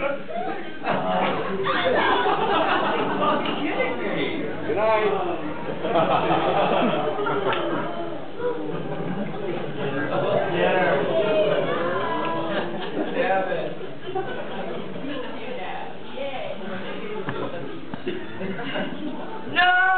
Good No!